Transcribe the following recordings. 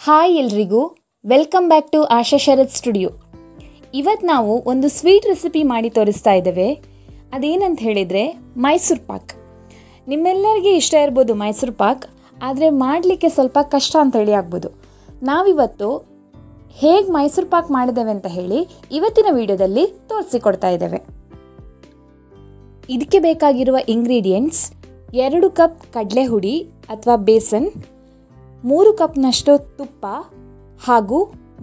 Hi ಎಲ್ರಿಗೂ. Welcome back to Asha Sharath studio ಇವತ್ತು ನಾವು ಒಂದು ಸ್ವೀಟ್ ರೆಸಿಪಿ ಮಾಡಿ ತೋರಿಸ್ತಾ ಇದ್ದೇವೆ. ಅದೇನಂತ ಹೇಳಿದರೆ ಮೈಸೂರು ಪಾಕ್. ನಿಮ್ಮೆಲ್ಲರಿಗೆ ಇಷ್ಟ ಇರ್ಬೋದು ಮೈಸೂರು ಪಾಕ್, ಆದರೆ ಮಾಡಲಿಕ್ಕೆ ಸ್ವಲ್ಪ ಕಷ್ಟ ಅಂತ ಹೇಳಿ ಆಗ್ಬೋದು. ನಾವಿವತ್ತು ಹೇಗೆ ಮೈಸೂರು ಪಾಕ್ ಮಾಡಿದ್ದೇವೆ ಅಂತ ಹೇಳಿ ಇವತ್ತಿನ ವಿಡಿಯೋದಲ್ಲಿ ತೋರಿಸಿಕೊಡ್ತಾ ಇದ್ದೇವೆ. ಇದಕ್ಕೆ ಬೇಕಾಗಿರುವ ಇಂಗ್ರೀಡಿಯೆಂಟ್ಸ್ ಎರಡು ಕಪ್ ಕಡಲೆ ಹುಡಿ ಅಥವಾ ಬೇಸನ್ ಮೂರು ಕಪ್ನಷ್ಟು ತುಪ್ಪ ಹಾಗೂ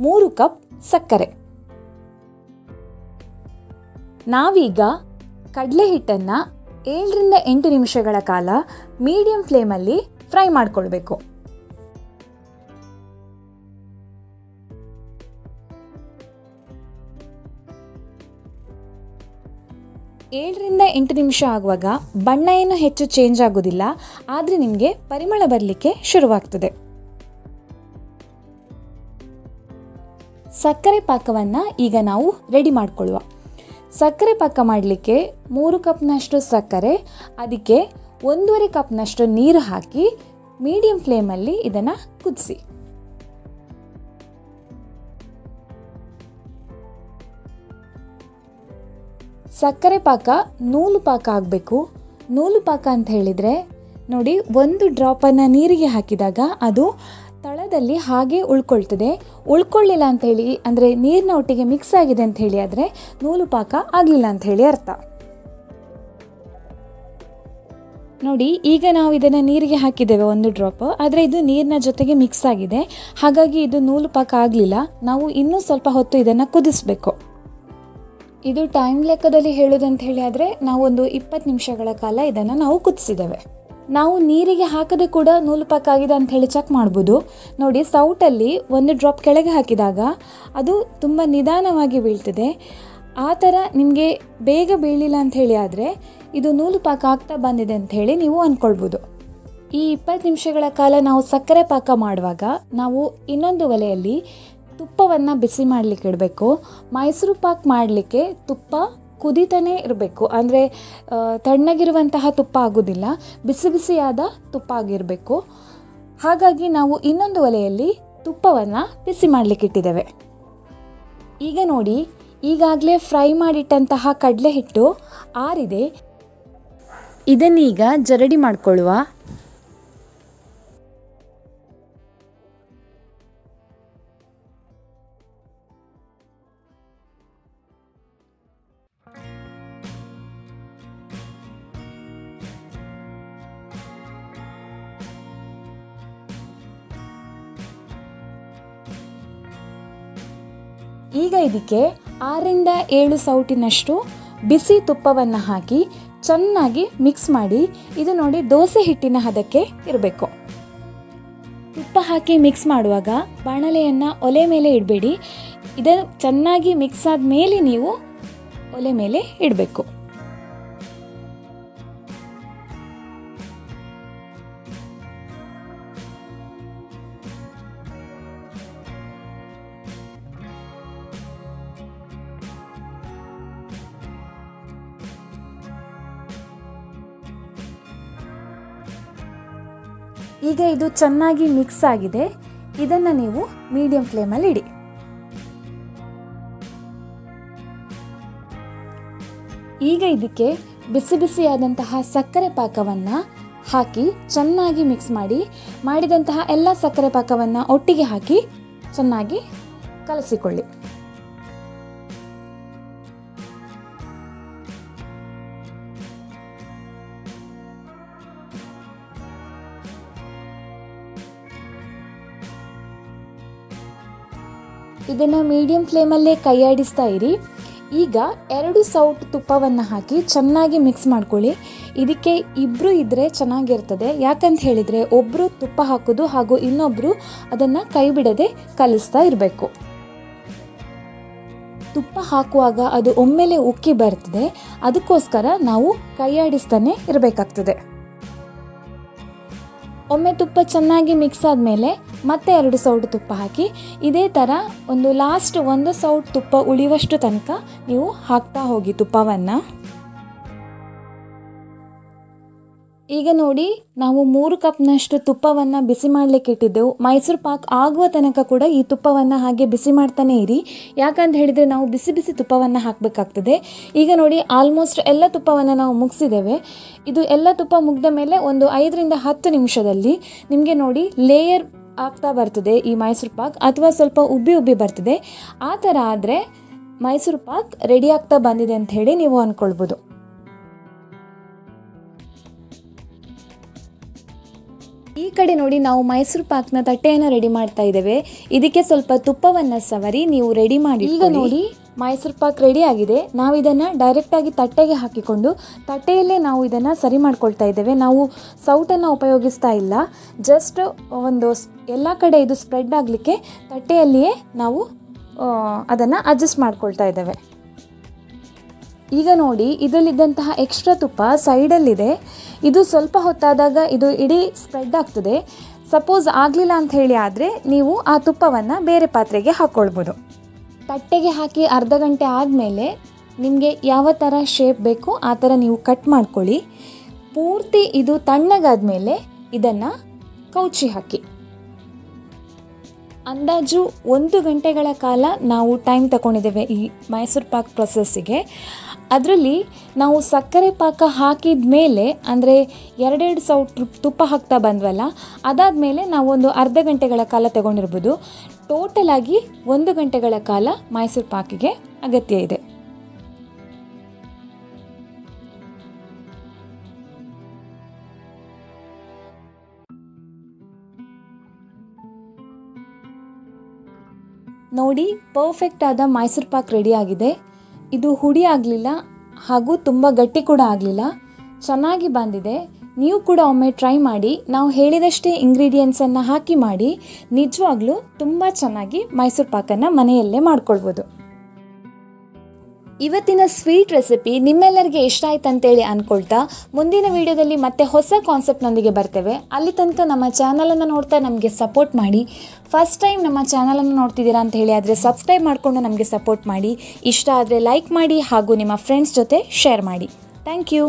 ಮೂರು ಕಪ್ ಸಕ್ಕರೆ. ನಾವೀಗ ಕಡಲೆ ಹಿಟ್ಟನ್ನು ಏಳರಿಂದ ಎಂಟು ನಿಮಿಷಗಳ ಕಾಲ ಮೀಡಿಯಂ ಫ್ಲೇಮಲ್ಲಿ ಫ್ರೈ ಮಾಡಿಕೊಳ್ಬೇಕು. ಏಳರಿಂದ ಎಂಟು ನಿಮಿಷ ಆಗುವಾಗ ಬಣ್ಣ ಏನು ಹೆಚ್ಚು ಚೇಂಜ್ ಆಗೋದಿಲ್ಲ, ಆದರೆ ನಿಮಗೆ ಪರಿಮಳ ಬರಲಿಕ್ಕೆ ಶುರುವಾಗ್ತದೆ. ಸಕ್ಕರೆ ಪಾಕವನ್ನು ಈಗ ನಾವು ರೆಡಿ ಮಾಡಿಕೊಳ್ಳುವ. ಸಕ್ಕರೆ ಪಾಕ ಮಾಡಲಿಕ್ಕೆ ಮೂರು ಕಪ್ನಷ್ಟು ಸಕ್ಕರೆ, ಅದಕ್ಕೆ ಒಂದೂವರೆ ಕಪ್ನಷ್ಟು ನೀರು ಹಾಕಿ ಮೀಡಿಯಂ ಫ್ಲೇಮಲ್ಲಿ ಇದನ್ನು ಕುದಿಸಿ. ಸಕ್ಕರೆ ಪಾಕ ನೂಲು ಪಾಕ ಆಗಬೇಕು. ನೂಲು ಪಾಕ ಅಂತ ಹೇಳಿದರೆ ನೋಡಿ, ಒಂದು ಡ್ರಾಪನ್ನು ನೀರಿಗೆ ಹಾಕಿದಾಗ ಅದು ತಳದಲ್ಲಿ ಹಾಗೆ ಉಳ್ಕೊಳ್ತದೆ. ಉಳ್ಕೊಳ್ಳಿಲ್ಲ ಅಂತ ಹೇಳಿ, ಅಂದರೆ ನೀರಿನ ಒಟ್ಟಿಗೆ ಮಿಕ್ಸ್ ಆಗಿದೆ ಅಂತ ಹೇಳಿ ಆದರೆ ನೂಲು ಪಾಕ ಆಗಲಿಲ್ಲ ಅಂತ ಹೇಳಿ ಅರ್ಥ. ನೋಡಿ, ಈಗ ನಾವು ಇದನ್ನು ನೀರಿಗೆ ಹಾಕಿದ್ದೇವೆ ಒಂದು ಡ್ರಾಪ್ ಆದರೆ ಇದು ನೀರಿನ ಜೊತೆಗೆ ಮಿಕ್ಸ್ ಆಗಿದೆ. ಹಾಗಾಗಿ ಇದು ನೂಲು ಪಾಕ ಆಗಲಿಲ್ಲ. ನಾವು ಇನ್ನೂ ಸ್ವಲ್ಪ ಹೊತ್ತು ಇದನ್ನು ಕುದಿಸ್ಬೇಕು. ಇದು ಟೈಮ್ ಲೆಕ್ಕದಲ್ಲಿ ಹೇಳೋದಂತ ಹೇಳಿ ಆದರೆ ನಾವು ಒಂದು ಇಪ್ಪತ್ತು ನಿಮಿಷಗಳ ಕಾಲ ಇದನ್ನು ನಾವು ಕುದಿಸಿದ್ದೇವೆ. ನಾವು ನೀರಿಗೆ ಹಾಕದೆ ಕೂಡ ನೂಲು ಪಕ್ಕಾಗಿದೆ ಅಂತ ಹೇಳಿ ಚೆಕ್ ಮಾಡ್ಬೋದು. ನೋಡಿ, ಸೌಟಲ್ಲಿ ಒಂದು ಡ್ರಾಪ್ ಕೆಳಗೆ ಹಾಕಿದಾಗ ಅದು ತುಂಬ ನಿಧಾನವಾಗಿ ಬೀಳ್ತದೆ. ಆ ಥರ ನಿಮಗೆ ಬೇಗ ಬೀಳಿಲ್ಲ ಅಂತ ಹೇಳಿ ಆದರೆ ಇದು ನೂಲು ಪಾಕ ಆಗ್ತಾ ಬಂದಿದೆ ಹೇಳಿ ನೀವು ಅಂದ್ಕೊಳ್ಬೋದು ಈ ಇಪ್ಪತ್ತು ನಿಮಿಷಗಳ ಕಾಲ ನಾವು ಸಕ್ಕರೆ ಪಾಕ ಮಾಡುವಾಗ ನಾವು ಇನ್ನೊಂದು ಒಲೆಯಲ್ಲಿ ತುಪ್ಪವನ್ನು ಬಿಸಿ ಮಾಡಲಿಕ್ಕೆ ಇಡಬೇಕು. ಮೈಸೂರು ಪಾಕ್ ಮಾಡಲಿಕ್ಕೆ ತುಪ್ಪ ಕುದಿತಾನೆ ಇರಬೇಕು. ಅಂದರೆ ತಣ್ಣಗಿರುವಂತಹ ತುಪ್ಪ ಆಗೋದಿಲ್ಲ. ಬಿಸಿ ಬಿಸಿಯಾದ ತುಪ್ಪ ಆಗಿರಬೇಕು. ಹಾಗಾಗಿ ನಾವು ಇನ್ನೊಂದು ಒಲೆಯಲ್ಲಿ ತುಪ್ಪವನ್ನು ಬಿಸಿ ಮಾಡಲಿಕ್ಕೆ ಇಟ್ಟಿದ್ದೇವೆ. ಈಗ ನೋಡಿ, ಈಗಾಗಲೇ ಫ್ರೈ ಮಾಡಿಟ್ಟಂತಹ ಕಡಲೆ ಹಿಟ್ಟು ಆರಿದೆ. ಇದನ್ನೀಗ ಜರಡಿ ಮಾಡಿಕೊಳ್ಳುವ ಈಗ ಇದಕ್ಕೆ ಆರರಿಂದ ಏಳು ಸೌಟಿನಷ್ಟು ಬಿಸಿ ತುಪ್ಪವನ್ನು ಹಾಕಿ ಚೆನ್ನಾಗಿ ಮಿಕ್ಸ್ ಮಾಡಿ, ಇದು ನೋಡಿ ದೋಸೆ ಹಿಟ್ಟಿನ ಹದಕ್ಕೆ ಇರಬೇಕು. ತುಪ್ಪ ಹಾಕಿ ಮಿಕ್ಸ್ ಮಾಡುವಾಗ ಬಾಣಲೆಯನ್ನು ಒಲೆ ಮೇಲೆ ಇಡಬೇಡಿ. ಇದನ್ನು ಚೆನ್ನಾಗಿ ಮಿಕ್ಸ್ ಆದ ಮೇಲೆ ನೀವು ಒಲೆ ಮೇಲೆ ಇಡಬೇಕು. ಈಗ ಇದು ಚೆನ್ನಾಗಿ ಮಿಕ್ಸ್ ಆಗಿದೆ. ಇದನ್ನು ನೀವು ಮೀಡಿಯಂ ಫ್ಲೇಮಲ್ಲಿ ಇಡಿ. ಈಗ ಇದಕ್ಕೆ ಬಿಸಿ ಬಿಸಿಯಾದಂತಹ ಸಕ್ಕರೆ ಪಾಕವನ್ನು ಹಾಕಿ ಚೆನ್ನಾಗಿ ಮಿಕ್ಸ್ ಮಾಡಿ, ಮಾಡಿದಂತಹ ಎಲ್ಲ ಸಕ್ಕರೆ ಪಾಕವನ್ನು ಒಟ್ಟಿಗೆ ಹಾಕಿ ಚೆನ್ನಾಗಿ ಕಲಸಿಕೊಳ್ಳಿ. ಇದನ್ನು ಮೀಡಿಯಂ ಫ್ಲೇಮಲ್ಲೇ ಕೈಯಾಡಿಸ್ತಾ ಇರಿ. ಈಗ ಎರಡು ಸೌಟ್ ತುಪ್ಪವನ್ನು ಹಾಕಿ ಚೆನ್ನಾಗಿ ಮಿಕ್ಸ್ ಮಾಡ್ಕೊಳ್ಳಿ. ಇದಕ್ಕೆ ಇಬ್ಬರು ಇದ್ದರೆ ಚೆನ್ನಾಗಿರ್ತದೆ. ಯಾಕಂತ ಹೇಳಿದರೆ ಒಬ್ಬರು ತುಪ್ಪ ಹಾಕೋದು ಹಾಗೂ ಇನ್ನೊಬ್ಬರು ಅದನ್ನು ಕೈ ಬಿಡದೆ ಕಲಿಸ್ತಾ ಇರಬೇಕು. ತುಪ್ಪ ಹಾಕುವಾಗ ಅದು ಒಮ್ಮೆಲೆ ಉಕ್ಕಿ ಬರ್ತದೆ. ಅದಕ್ಕೋಸ್ಕರ ನಾವು ಕೈಯಾಡಿಸ್ತಾನೆ ಇರಬೇಕಾಗ್ತದೆ. ಒಮ್ಮೆ ತುಪ್ಪ ಚೆನ್ನಾಗಿ ಮಿಕ್ಸ್ ಆದಮೇಲೆ ಮತ್ತೆ ಎರಡು ಸೌಟು ತುಪ್ಪ ಹಾಕಿ ಇದೇ ಥರ ಒಂದು ಲಾಸ್ಟ್ ಒಂದು ಸೌಟ್ ತುಪ್ಪ ಉಳಿಯುವಷ್ಟು ತನಕ ನೀವು ಹಾಕ್ತಾ ಹೋಗಿ ತುಪ್ಪವನ್ನು. ಈಗ ನೋಡಿ, ನಾವು ಮೂರು ಕಪ್ನಷ್ಟು ತುಪ್ಪವನ್ನು ಬಿಸಿ ಮಾಡಲಿಕ್ಕೆ ಇಟ್ಟಿದ್ದೆವು. ಮೈಸೂರು ಪಾಕ್ ಆಗುವ ತನಕ ಕೂಡ ಈ ತುಪ್ಪವನ್ನು ಹಾಗೆ ಬಿಸಿ ಮಾಡ್ತಾನೆ ಇರಿ. ಯಾಕಂತ ಹೇಳಿದರೆ ನಾವು ಬಿಸಿ ಬಿಸಿ ತುಪ್ಪವನ್ನು ಹಾಕಬೇಕಾಗ್ತದೆ. ಈಗ ನೋಡಿ ಆಲ್ಮೋಸ್ಟ್ ಎಲ್ಲ ತುಪ್ಪವನ್ನು ನಾವು ಮುಗಿಸಿದ್ದೇವೆ. ಇದು ಎಲ್ಲ ತುಪ್ಪ ಮುಗಿದ ಮೇಲೆ ಒಂದು ಐದರಿಂದ ಹತ್ತು ನಿಮಿಷದಲ್ಲಿ ನಿಮಗೆ ನೋಡಿ ಲೇಯರ್ ಆಗ್ತಾ ಬರ್ತದೆ ಈ ಮೈಸೂರು ಪಾಕ್, ಅಥವಾ ಸ್ವಲ್ಪ ಉಬ್ಬಿ ಉಬ್ಬಿ ಬರ್ತದೆ. ಆ ಥರ ಆದರೆ ಮೈಸೂರು ಪಾಕ್ ರೆಡಿ ಆಗ್ತಾ ಬಂದಿದೆ ಅಂತ ಹೇಳಿ ನೀವು ಅಂದ್ಕೊಳ್ಬೋದು. ಕಡೆ ನೋಡಿ ನಾವು ಮೈಸೂರು ಪಾಕ್ನ ತಟ್ಟೆಯನ್ನು ರೆಡಿ ಮಾಡ್ತಾ ಇದ್ದೇವೆ. ಇದಕ್ಕೆ ಸ್ವಲ್ಪ ತುಪ್ಪವನ್ನು ಸವರಿ ನೀವು ರೆಡಿ ಮಾಡಿ ಈಗ ನೋಡಿ, ಮೈಸೂರು ಪಾಕ್ ರೆಡಿ ಆಗಿದೆ. ನಾವು ಇದನ್ನು ಡೈರೆಕ್ಟಾಗಿ ತಟ್ಟೆಗೆ ಹಾಕಿಕೊಂಡು ತಟ್ಟೆಯಲ್ಲೇ ನಾವು ಇದನ್ನು ಸರಿ ಮಾಡ್ಕೊಳ್ತಾ ಇದ್ದೇವೆ. ನಾವು ಸೌಟನ್ನು ಉಪಯೋಗಿಸ್ತಾ ಇಲ್ಲ. ಜಸ್ಟ್ ಒಂದು ಎಲ್ಲ ಕಡೆ ಇದು ಸ್ಪ್ರೆಡ್ ಆಗಲಿಕ್ಕೆ ತಟ್ಟೆಯಲ್ಲಿಯೇ ನಾವು ಅದನ್ನು ಅಡ್ಜಸ್ಟ್ ಮಾಡ್ಕೊಳ್ತಾ ಇದ್ದೇವೆ. ಈಗ ನೋಡಿ, ಇದರಲ್ಲಿದ್ದಂತಹ ಎಕ್ಸ್ಟ್ರಾ ತುಪ್ಪ ಸೈಡಲ್ಲಿದೆ ಇದು ಸ್ವಲ್ಪ ಹೊತ್ತಾದಾಗ ಇದು ಇಡೀ ಸ್ಪ್ರೆಡ್ ಆಗ್ತದೆ. ಸಪೋಸ್ ಆಗಲಿಲ್ಲ ಅಂತ ಹೇಳಿ ಆದರೆ ನೀವು ಆ ತುಪ್ಪವನ್ನು ಬೇರೆ ಪಾತ್ರೆಗೆ ಹಾಕ್ಕೊಳ್ಬೋದು ತಟ್ಟೆಗೆ ಹಾಕಿ ಅರ್ಧ ಗಂಟೆ ಆದಮೇಲೆ ನಿಮಗೆ ಯಾವ ಥರ ಶೇಪ್ ಬೇಕೋ ಆ ಥರ ನೀವು ಕಟ್ ಮಾಡ್ಕೊಳ್ಳಿ. ಪೂರ್ತಿ ಇದು ತಣ್ಣಗಾದ ಮೇಲೆ ಇದನ್ನು ಕೌಚಿ ಹಾಕಿ. ಅಂದಾಜು ಒಂದು ಗಂಟೆಗಳ ಕಾಲ ನಾವು ಟೈಮ್ ತಗೊಂಡಿದ್ದೇವೆ ಈ ಮೈಸೂರು ಪಾಕ್ ಪ್ರೊಸೆಸ್ಸಿಗೆ ಅದರಲ್ಲಿ ನಾವು ಸಕ್ಕರೆ ಪಾಕ ಹಾಕಿದ ಮೇಲೆ, ಅಂದರೆ ಎರಡೆರಡು ಸೌಟ್ ತುಪ್ಪ ಹಾಕ್ತಾ ಬಂದ್ವಲ್ಲ, ಅದಾದಮೇಲೆ ನಾವು ಒಂದು ಅರ್ಧ ಗಂಟೆಗಳ ಕಾಲ ತಗೊಂಡಿರ್ಬೋದು. ಟೋಟಲ್ ಆಗಿ ಒಂದು ಗಂಟೆಗಳ ಕಾಲ ಮೈಸೂರು ಪಾಕಿಗೆ ಅಗತ್ಯ ಇದೆ. ನೋಡಿ ಪರ್ಫೆಕ್ಟ್ ಆದ ಮೈಸೂರು ಪಾಕ್ ರೆಡಿ ಆಗಿದೆ. ಇದು ಹುಡಿ ಆಗಲಿಲ್ಲ ಹಾಗೂ ತುಂಬ ಗಟ್ಟಿ ಕೂಡ ಆಗಲಿಲ್ಲ. ಚೆನ್ನಾಗಿ ಬಂದಿದೆ. ನೀವು ಕೂಡ ಒಮ್ಮೆ ಟ್ರೈ ಮಾಡಿ. ನಾವು ಹೇಳಿದಷ್ಟೇ ಇಂಗ್ರೀಡಿಯೆಂಟ್ಸನ್ನು ಹಾಕಿ ಮಾಡಿ. ನಿಜವಾಗ್ಲೂ ತುಂಬ ಚೆನ್ನಾಗಿ ಮೈಸೂರು ಪಾಕನ್ನು ಮನೆಯಲ್ಲೇ ಮಾಡ್ಕೊಳ್ಬೋದು. ಇವತ್ತಿನ ಸ್ವೀಟ್ ರೆಸಿಪಿ ನಿಮ್ಮೆಲ್ಲರಿಗೆ ಇಷ್ಟ ಆಯ್ತು ಅಂತೇಳಿ ಅಂದ್ಕೊಳ್ತಾ ಮುಂದಿನ ವಿಡಿಯೋದಲ್ಲಿ ಮತ್ತೆ ಹೊಸ ಕಾನ್ಸೆಪ್ಟ್ನೊಂದಿಗೆ ಬರ್ತೇವೆ. ಅಲ್ಲಿ ತನಕ ನಮ್ಮ ಚಾನಲನ್ನು ನೋಡ್ತಾ ನಮಗೆ ಸಪೋರ್ಟ್ ಮಾಡಿ. ಫಸ್ಟ್ ಟೈಮ್ ನಮ್ಮ ಚಾನಲನ್ನು ನೋಡ್ತಿದ್ದೀರಾ ಅಂತ ಹೇಳಿ ಆದರೆ ಸಬ್ಸ್ಕ್ರೈಬ್ ಮಾಡಿಕೊಂಡು ನಮಗೆ ಸಪೋರ್ಟ್ ಮಾಡಿ. ಇಷ್ಟ ಆದರೆ ಲೈಕ್ ಮಾಡಿ ಹಾಗೂ ನಿಮ್ಮ ಫ್ರೆಂಡ್ಸ್ ಜೊತೆ ಶೇರ್ ಮಾಡಿ. Thank you